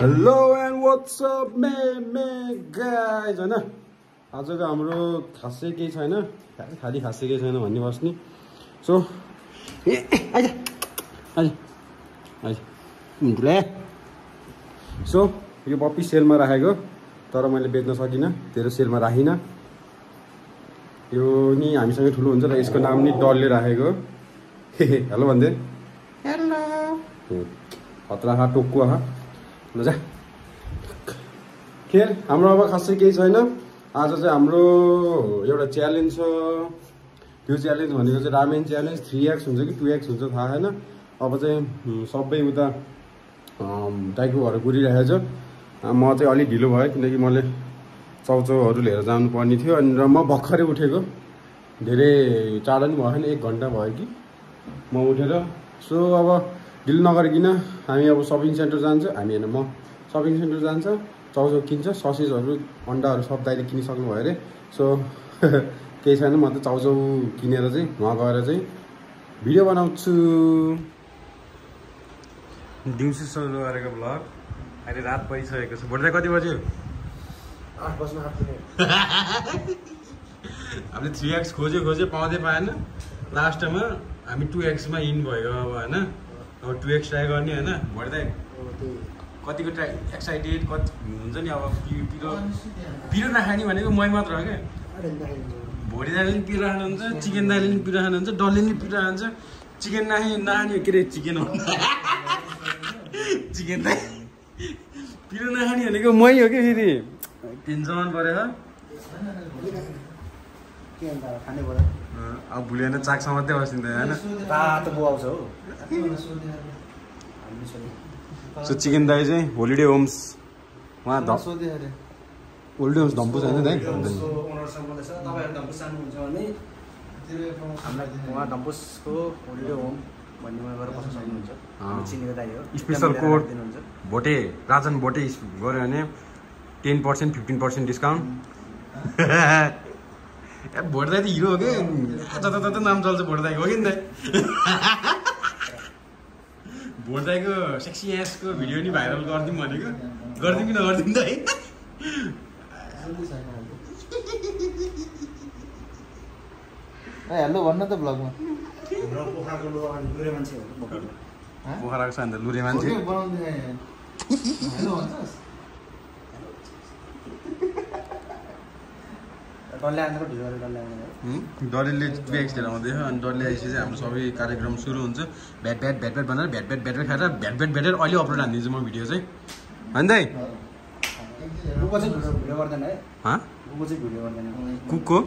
Hello and what's up may may guys होइन? आजको हाम्रो खासै केही छैन। खालि खासै केही छैन भन्ने बस्ने। सो ए आइज आइज आइज। ढुले सो यो पप्पी सेलमा राखेको तर मैले बेच्न सकिनँ तेरो सेलमा राखिनँ। यो नि हामीसँगै ठुलो हुन्छ र यसको नाम नि डलले राखेको। हेलो भन्दै। हेलो खतरा खा टोक्कु खा जा। खेल हाम्रो अब खासै केही छैन। आज चाहिँ हाम्रो एउटा च्यालेन्ज छ। त्यो च्यालेन्ज भनेको चाहिँ रामेन च्यालेन्ज थ्री एक्स हुन्छ कि टु एक्स हुन्छ थाहा छैन। अब चाहिँ सबै उता टाइकोहरू कुरिरहेको छ म चाहिँ अलिक ढिलो भयो किनकि मैले चाउचाउहरू लिएर जानु पर्ने थियो अनि र म भर्खरै उठेको। धेरै टाढा पनि भएन एक घन्टा भयो कि। म उठेर सो अब ढिलो नगरिकन हामी अब सपिङ सेन्टर जान्छ हामी होइन म सपिङ सेन्टर जान्छ चाउचाउ किन्छ ससेजहरू अन्डाहरू सब दाइले किनिसक्नु भयो अरे। सो केही छैन म त चाउचाउ किनेर चाहिँ वहाँ गएर चाहिँ भिडियो बनाउँछु। दिउँसो सुरु गरेको भ्लग अहिले रात परिसकेको छ। भोलि कति बज्यो? आठ बज्न हामीले थ्री एक्स खोज्यो खोज्यो पाउँदै पाएन। लास्टमा हामी टु एक्समा इन भयो अब होइन। अब टु एक्स ट्राई गर्ने होइन त कतिको ट्राई एक्साइटेड कति हुन्छ नि अब पि- पिरो पिरो नखाने भनेको मै मात्र हो क्या। भोलि दाइले पनि पिरो खानुहुन्छ चिकन दाइले पनि पिरो खानुहुन्छ डल्ले पनि पिरो खान्छ। चिकन नखाने नखाने के अरे चिकन हो। चिकन दाइ। पिरो नखाने भनेको मै हो कि फेरि। टेन्सन परेर के अन्त खाने भयो। अब भुलिएन चाक्सा मात्रै होइन? हो। सो चिकन दाई चाहिँ होलिडे होम्स उहाँ होलिडे होम्स धम्पु छैन दाइ उहाँ धम्पुसको होलिडे होम भन्नेमा गएर बस्न सक्नुहुन्छ चिनेको हो। स्पेसल कोड दिनुहुन्छ भोटे राजन भोटे गऱ्यो भने ten percent fifteen percent discount vote दाई त हिरो हो कि? जता नाम चल्छ भोट दाईको हो कि नि दाइ भोट दाईको सेक्सी एसको भिडियो नि भाइरल गरिदिउँ भनेको। गरिदिउँ कि नगरिदिउँ दाइ हेलो भन्न त ब्लगमा हो पोखराको छ अन्त लुरे मान्छे हेलो भन्छस् डल्ले आएको ढिलो गरेर डल्ले आउने हुँ? डल्लेले टु एक्स लिएर आउँदैछ अनि डल्ले आएपछि चाहिँ हाम्रो सबै कार्यक्रम सुरु हुन्छ। भ्याट भ्याट भ्याट भ्याट भनेर भ्याट भ्याट भ्याट खाएर भ्याट भ्याट भ्याटेर अहिले अपलोड हानिदिन्छु म भिडियो चाहिँ। होइन दाइ है। कुकको?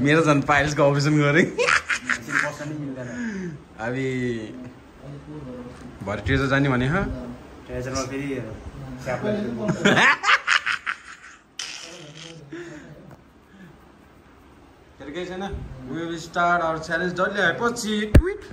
मेरो झन् पाइल्सको अपरेसन गरेँ। एकछिन भरे ट्रेजर जाने भने ह? ट्रेजरमा फेरि केही छैन? विल स्टार्ट आवर च्यालेन्ज डल्ले आएपछि ट्विट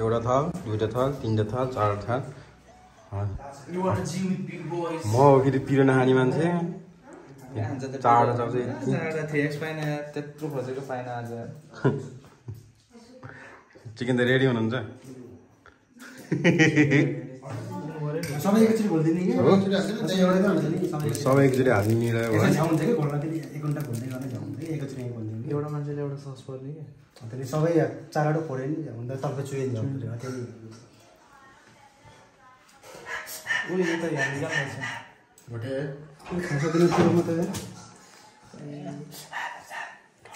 एउटा थाल दुइटा थाल तिनवटा थाल चारवटा थाल। म हो कि त्यो पिरो नखाने मान्छे। चारवटा चाउचाउ त्यत्रो खोजेको पाएन आज। चिकन त रेडी हुनुहुन्छ। सबै एकैचोटि भनिदिने कि? हो? त्यसै एउटै कि फेरि कि कि मान्छेले एउटा सस पर्ने क्या त्यहाँदेखि सबै चारवटा फोड्यो नि झ्याउ हुन्छ तपाईँ चुहे झ्याउ त्यही उसले त भोटे। दिन कुरो मात्रै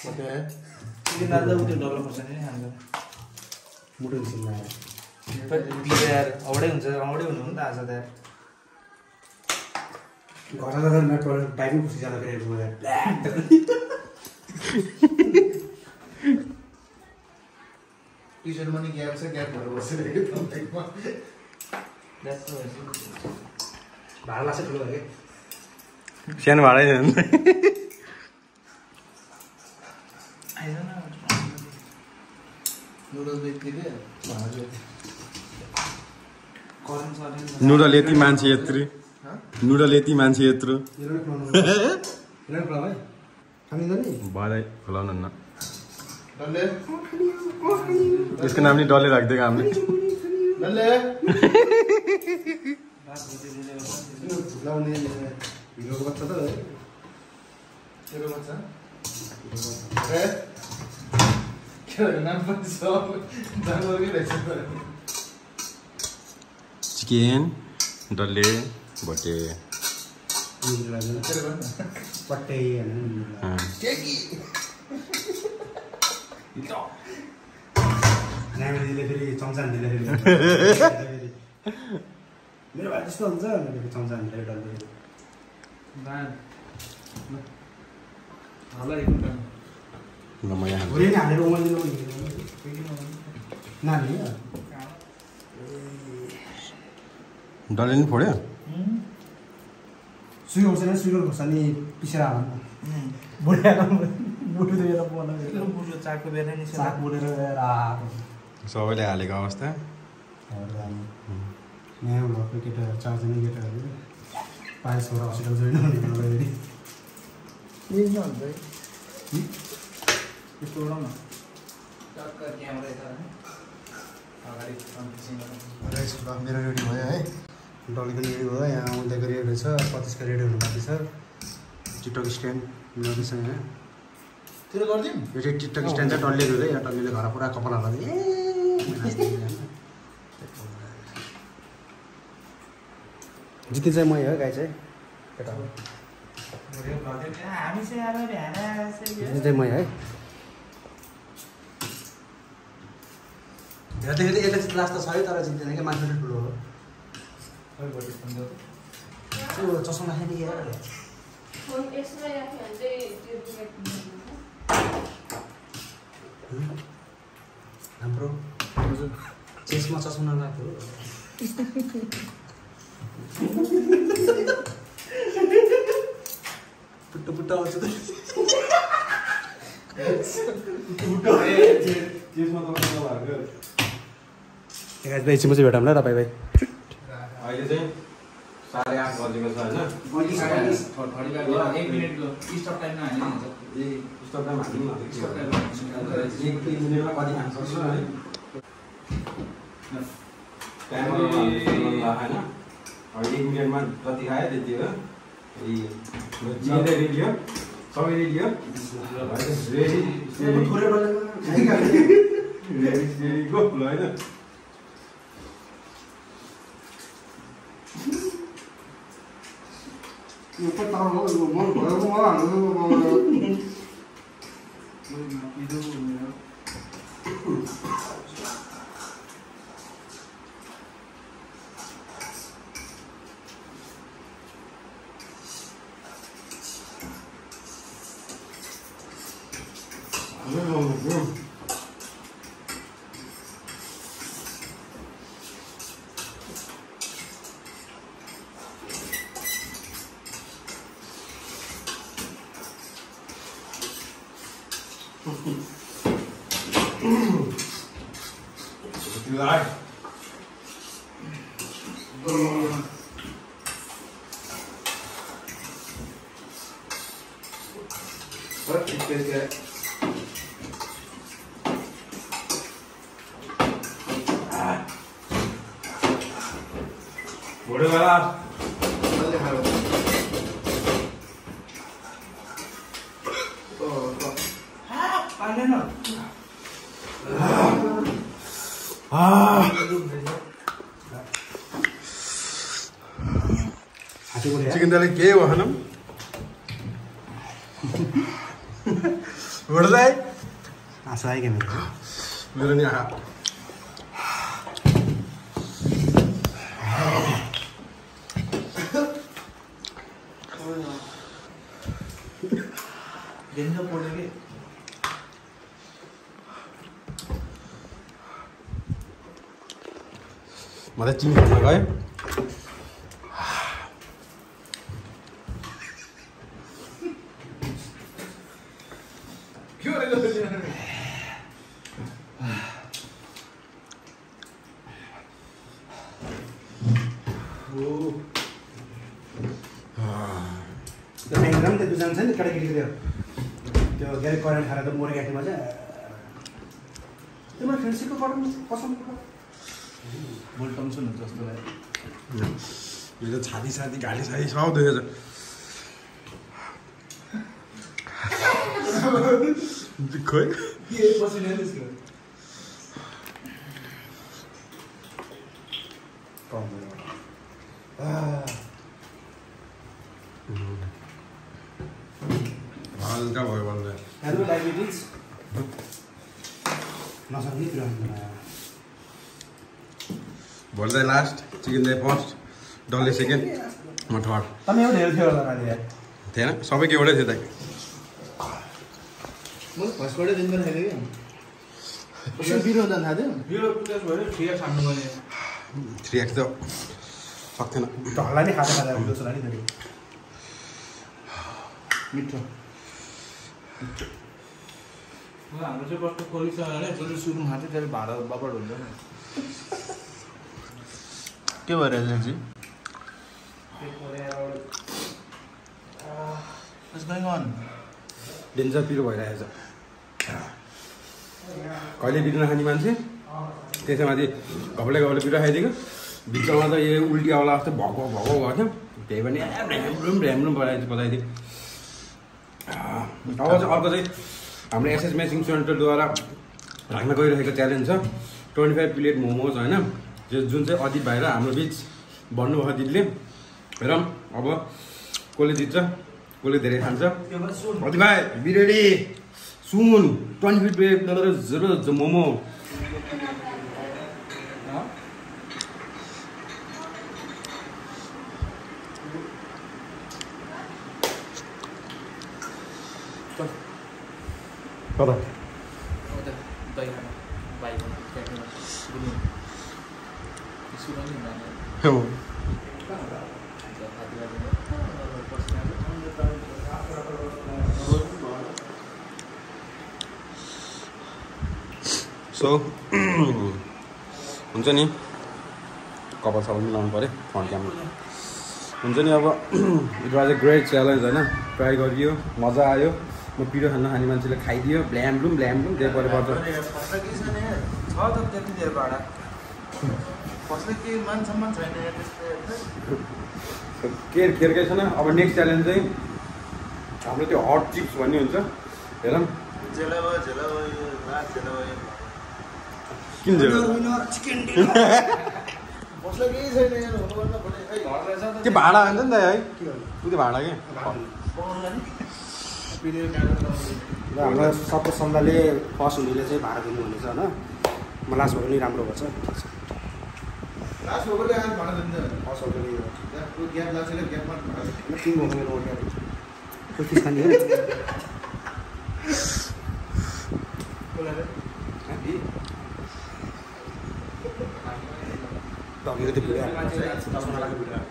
भोटे। डल्लो खोर्सानी नै खान्छ औडै हुन्छ औडै हुनु नि त आज त यार घर बाइकमा खुसी जाँदा फेरि टी सर्टमा नि ग्याप छ ग्याप भएर way. भाडा लाग्छ ठुलो भयो सानो भाडै नुडल यति मान्छे यत्रो नुडल यति मान्छे यत्रो यसलाई खुवाउनु यसलाई खुवाऊ है खानिन्छ नि भरे खुलाउनु न। डल्ले। यसको नाम नि डल्लै राखिदिएको हामीले। चिकन डल्ले भोटे। टेकी नानीले फेरि चम्चा हान्दिनँ फेरि मेरो भाइ त्यस्तो हुन्छ चम्चा डल्ले भोलि नै हालेर नानी डल्ले नि फोड्यो सुगर खोर्सानी सुगर खोर्सानी पिसेर हाल बुढी बुढी दिएर बनाएर बुढो चाकको बेला नि साग बोलेर आएको सबैले हालेको अवस्था यहाँ घरको केटाहरू चारजना हस्पिटल जोइन हुने अगाडि त्यस्तो गरौँ न टक्क क्यामेरा यता हाल्ने। अगाडि रहेछ ल मेरो रेडी भयो है डली पनि रेडी भयो यहाँ आउँदैको रेडी रहेछ पच्चिसको रेडी हुनु बाँकी छ। टिकटक स्ट्यान्ड नदीसँग यहाँ। तेरो गरिदिउँ? यो चाहिँ टिकटक स्ट्यान्ड चाहिँ टल्लिएको है यहाँ टल्लीले घर पुरा कपाल हाल्दा ए जितिन्छ चाहिँ मै हो गाई चाहिँ। चाहिँ मै है। हेर्दाखेरि यसले लास्ट त छ है तर जित्दैन क्या मान्छे ठुलो हो। त्यो चस्मा। हाम्रो चेसमा चस्मा नराखेको पुट्टो पुट्टो आउँछ चाहिँ तपाईँ भाइ अहिले चाहिँ साढे आठ बजेको छ होइन? कति खान सक्छु है? होइन? एक मिनटमा जति खायो त्यति हो। रेडी हो सबै रेडी हो? रेडी रेडी रेडी गो ल होइन। 你不打扰我我说的不好看的我说的我一直都没有 từ lại What is this? Ah. What about that? क्या मेरो मेरो नि आहा देख्न पऱ्यो कि म त चिनी खान गएँ त्यो पनि त्यो दुजना छ नि केटाकेटीको त्यो त्यो के अरे करेन्ट खाएर त मरेको गाँठीमा चाहिँ त्यो मलाई फ्रेन्डसिपको कटम कसम बोल्टम छु नि जस्तो लाग्यो मेरो छाती साथी घाँटी साथी सब दुखेछ खोइ के हल्का भयो भन्दा हेलो डायबिटिज नसक्ने कुरा भोलि चाहिँ लास्ट चिकन चाहिँ फर्स्ट डल्ले सेकेन्ड म थर्ड थिएन सबैको एउटै थियो त फर्स्टबाटै कि थाहा थियो पर्ने थ्री एक्स त सक्थेन ढल्ला नै फेरि मिठो हाम्रो चाहिँ कस्तो जसले त्यसले भाँडा बबाट हुन्छ नि के going on? डेन्जर पिरो भइरहेछ कहिले बिरो नखाने मान्छे त्यसमाथि घपले घपले बिरो खाइदिएको भित्रमा त यो उल्टी आउला जस्तो भग गर्थ्यो त्यही पनि ऱ्याम्रुम ऱ्याम्रुम बनाइदियो बताइदियो अब चाहिँ अर्को चाहिँ हाम्रो एसएस म्याचिङ सेन्टरद्वारा राख्न गइरहेको च्यालेन्ज छ। ट्वेन्टी फाइभ प्लेट मोमोज होइन जुन चाहिँ अदित भाइ र हाम्रो बिच भन्नुभयो अदितले हेरौँ अब कसले जित्छ कसले धेरै खान्छ? अदित भाइ बिरेडी सुन ट्वेन्टी फाइभ प्लेट मोमो। कता सो हुन्छ नि? कपाल सबै मिलाउनु पऱ्यो फ्रन्ट क्यामरा। हुन्छ नि अब it was a great challenge होइन? ट्राई गरियो मजा आयो। म पिरो खान खाने मान्छेले खाइदियो। ब्ल्याम ब्लुम त्यही पऱ्यो पर्छ छ त त्यति धेरै भाडा। कसले के मान सम्मान छैन यहाँ त्यस्तो के खेर्कै छैन अब नेक्स्ट च्यालेन्ज चाहिँ हाम्रो त्यो हट चिप्स भन्ने हुन्छ। हेरौँ। किन त्यो भाडा हुन्छ नि त है। त्यो भाडा के? र हाम्रो सबै सन्दाले फर्स्ट हुनेले चाहिँ भाडा दिनुहुनेछ होइन? म लास्ट भयो नि राम्रो भएछ लास्ट ओभरले आएर भाडा दिन्छ। फर्स्ट हुनेले त्यहाँ त्यो ग्याप लाग्छ कि ग्यापमा भाडा दिन्छ। तिन भयो मेरो ओडिया कुर्ती खाने हो? तपाईँको त्यो भिडियो